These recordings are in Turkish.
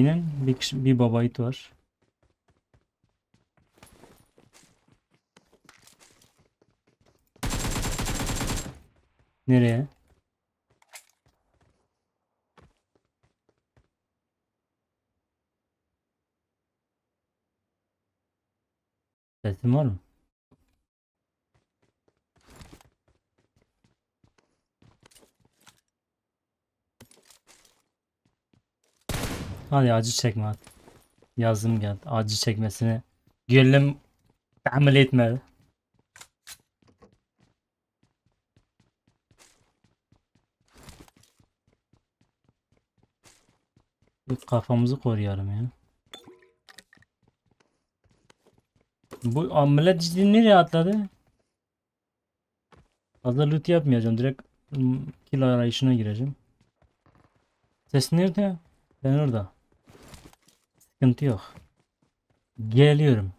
İnen? Bir, kişi, bir babayit var. Nereye? Sesim var mı? Hadi acı çekme hadi. Yazım geldi. Acı çekmesini gönlüm tahammül etmedi. Kafamızı koruyalım ya. Bu millet ciddi nereye atladı? Fazla loot yapmayacağım. Direkt hmm, kill arayışına gireceğim. Ses nerede? Ben orada. Sıkıntı yok. Geliyorum.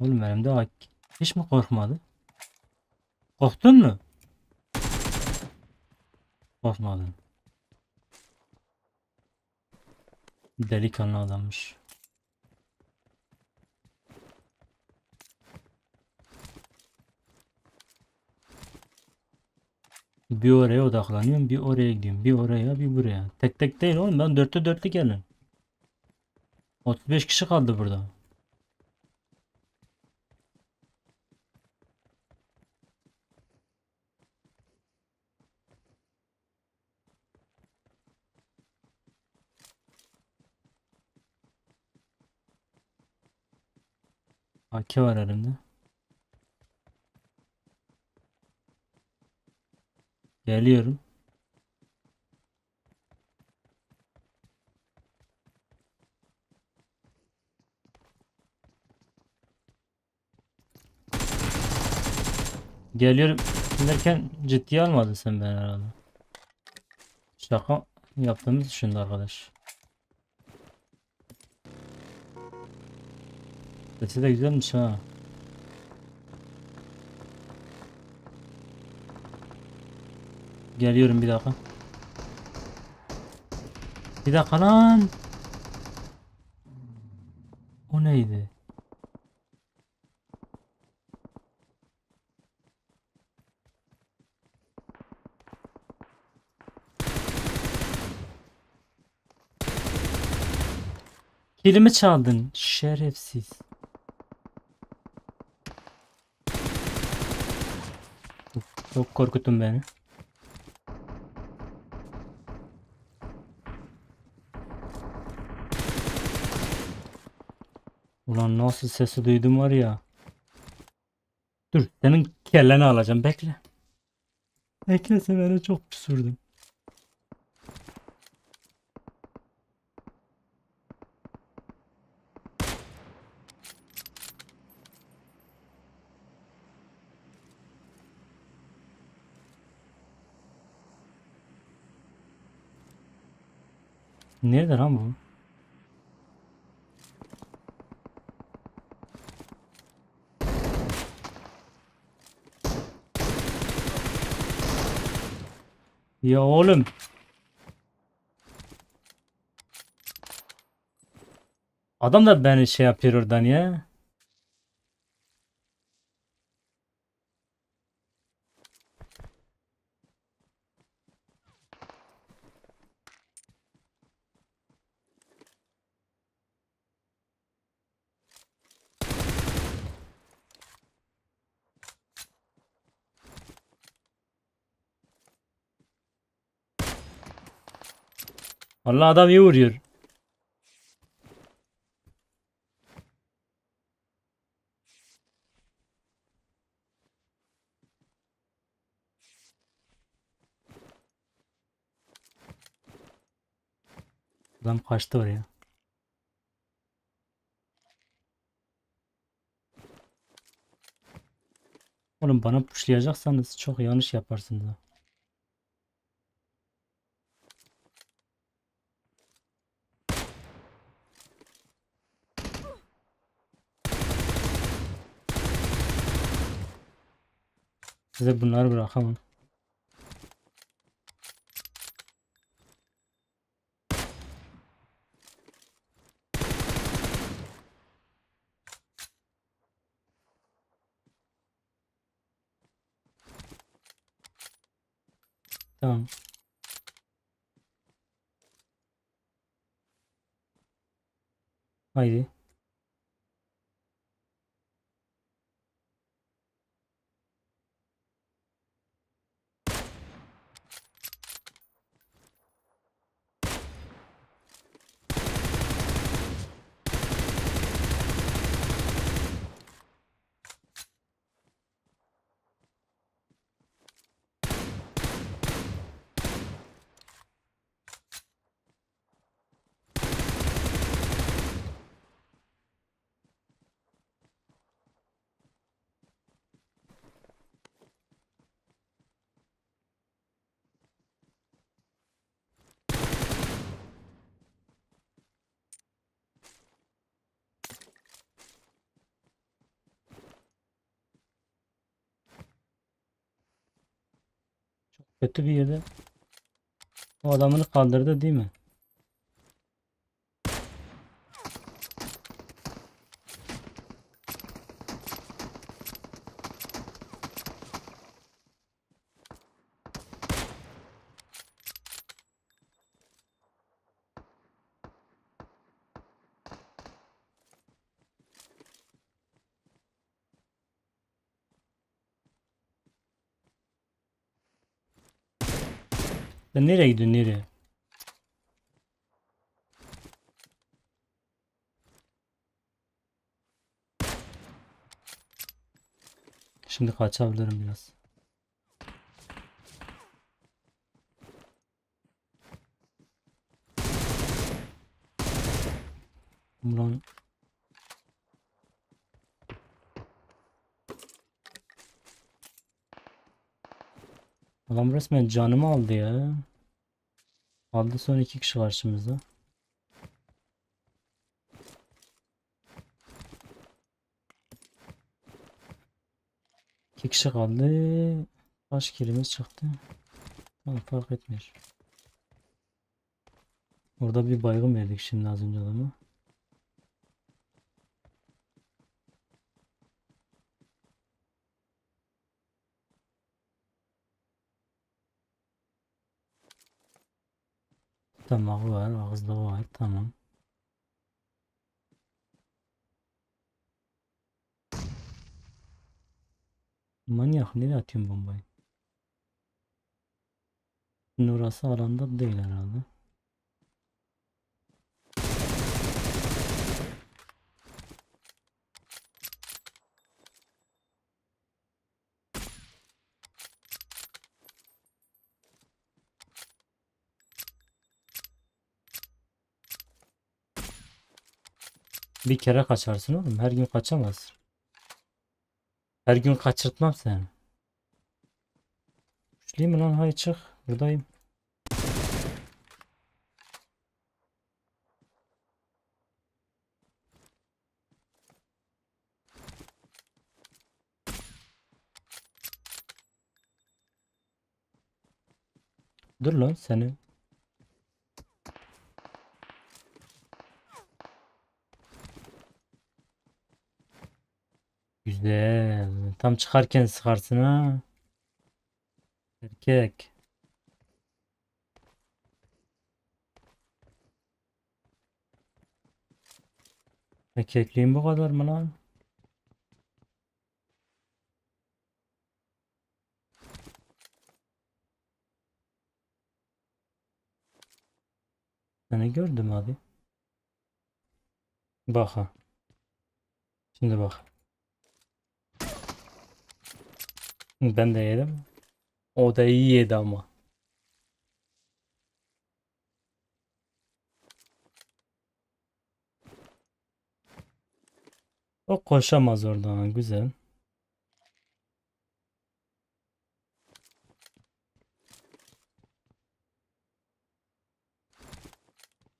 Oğlum benim de ak- hiç mi korkmadı? Korktun mu? Korkmadın. Delikanlı adammış. Bir oraya odaklanıyorum, bir oraya gidiyorum, bir oraya, bir buraya. Tek tek değil oğlum, ben dörtte dörtlü gelin. 35 kişi kaldı burada. AK var elimde. Geliyorum. Geliyorum derken ciddiye almadın sen beni herhalde. Şaka yaptığımız düşündü arkadaş. Sesi de güzelmiş ha. Geliyorum bir dakika. Bir dakika lan. O neydi? Kilimi çaldın şerefsiz. Çok korkuttun beni. Ulan nasıl sesi duydum var ya. Dur senin kelleni alacağım bekle. Bekle sen beni çok püsürdün. Nerede lan bu? Ya oğlum. Adam da beni şey yapıyor oradan ya. Allah adam iyi vuruyor. Adam kaçtı oraya. Oğlum bana pushlayacaksanız çok yanlış yaparsınız. Size bunları bırakamam. Tamam. Haydi. Kötü bir yerde. O adamını kaldırdı değil mi? Sen nereye gidiyorsun nereye? Şimdi kaçabilirim biraz. Ulan Adam resmen canımı aldı ya. Aldı son iki kişi karşımızda. İki kişi kaldı. Kaç kilimiz çıktı? Tamam fark etmiyor. Orada bir baygın verdik şimdi az önce adama. Tutamak var, ağızlığı var. Tamam. Manyak nereye atıyorsun bombayı? Nurası alanda değil herhalde. Bir kere kaçarsın oğlum. Her gün kaçamazsın. Her gün kaçırtmam seni. Güçlüyüm lan? Hayır çık. Buradayım. Dur lan seni. Güzel. Tam çıkarken sıkarsın ha. Erkek. Erkekliğin bu kadar mı lan? Seni gördüm abi. Bak ha. Şimdi bak. Ben de yedim. O da iyi yedi ama. O koşamaz oradan. Güzel.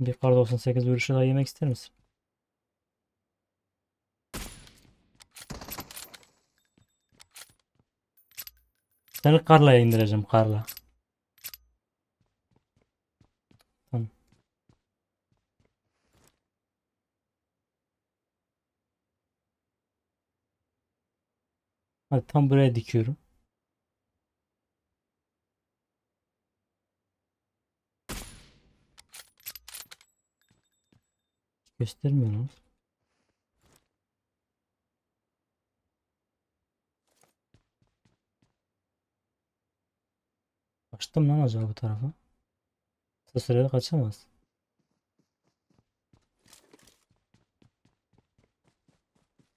Bir kar 98 vuruşu daha yemek ister misin? Seni karlaya indireceğim karla. Tamam. Hadi tam buraya dikiyorum. Göstermiyor Kaçtım lan acaba bu tarafa? Kısa kaçamaz.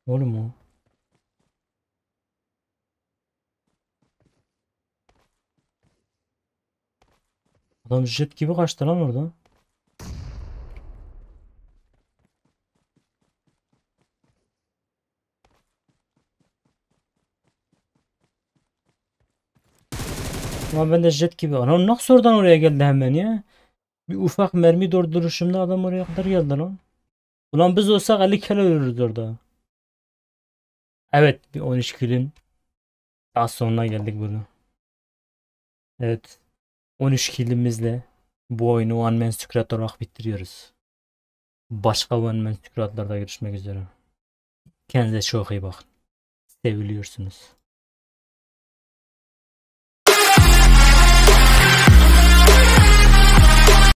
Oğlum o. Adam jet gibi kaçtı lan orada. Ama ben de jet gibi. Ana nasıl oradan oraya geldi hemen ya? Bir ufak mermi durduruşumda adam oraya kadar geldi lan. Ulan biz olsak 50 kere ölürüz orada. Evet bir 13 kilin daha sonuna geldik burada. Evet 13 kilimizle bu oyunu One Man Squad olarak bitiriyoruz. Başka One Man Squad'larda görüşmek üzere. Kendinize çok iyi bakın. Seviliyorsunuz.